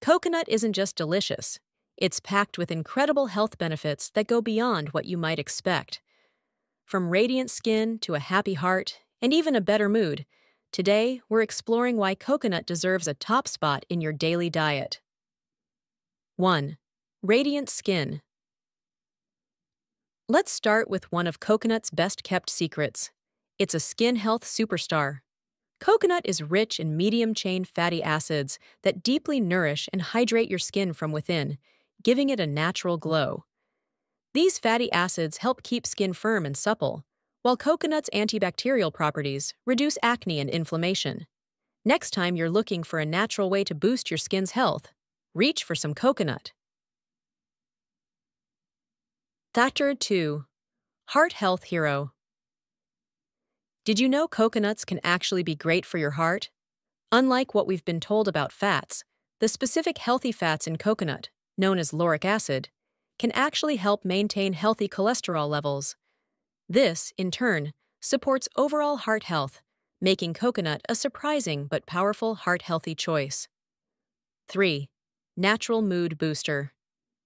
Coconut isn't just delicious, it's packed with incredible health benefits that go beyond what you might expect. From radiant skin to a happy heart and even a better mood, today we're exploring why coconut deserves a top spot in your daily diet. 1. Radiant skin. Let's start with one of coconut's best kept secrets. It's a skin health superstar. Coconut is rich in medium chain fatty acids that deeply nourish and hydrate your skin from within, giving it a natural glow. These fatty acids help keep skin firm and supple, while coconut's antibacterial properties reduce acne and inflammation. Next time you're looking for a natural way to boost your skin's health, reach for some coconut. Factor 2 Heart Health Hero did you know coconuts can actually be great for your heart? Unlike what we've been told about fats, the specific healthy fats in coconut, known as lauric acid, can actually help maintain healthy cholesterol levels. This, in turn, supports overall heart health, making coconut a surprising but powerful heart-healthy choice. 3. Natural Mood Booster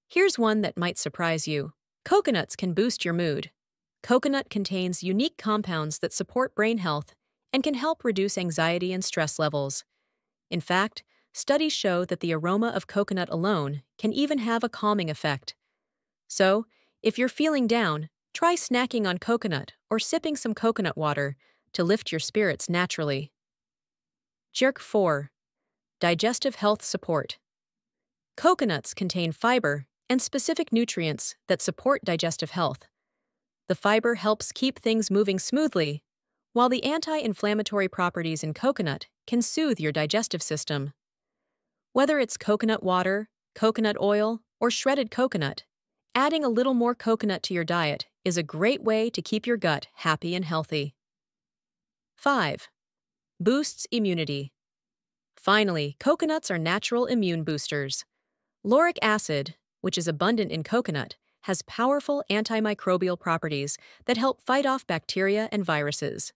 Here's one that might surprise you. Coconuts can boost your mood. Coconut contains unique compounds that support brain health and can help reduce anxiety and stress levels. In fact, studies show that the aroma of coconut alone can even have a calming effect. So, if you're feeling down, try snacking on coconut or sipping some coconut water to lift your spirits naturally. Jerk 4. Digestive Health Support. Coconuts contain fiber and specific nutrients that support digestive health. The fiber helps keep things moving smoothly, while the anti-inflammatory properties in coconut can soothe your digestive system. Whether it's coconut water, coconut oil, or shredded coconut, adding a little more coconut to your diet is a great way to keep your gut happy and healthy. 5. Boosts immunity. Finally, coconuts are natural immune boosters. Lauric acid, which is abundant in coconut, has powerful antimicrobial properties that help fight off bacteria and viruses.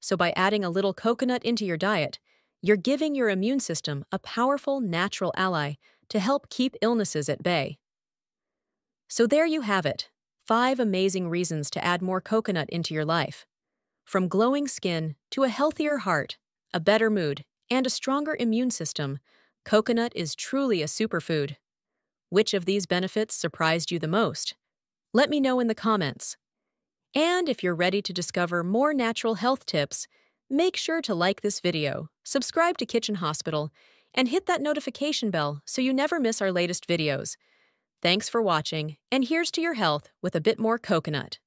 So by adding a little coconut into your diet, you're giving your immune system a powerful natural ally to help keep illnesses at bay. So there you have it, five amazing reasons to add more coconut into your life. From glowing skin to a healthier heart, a better mood, and a stronger immune system, coconut is truly a superfood. Which of these benefits surprised you the most? Let me know in the comments. And if you're ready to discover more natural health tips, make sure to like this video, subscribe to Kitchen Hospital, and hit that notification bell so you never miss our latest videos. Thanks for watching, and here's to your health with a bit more coconut.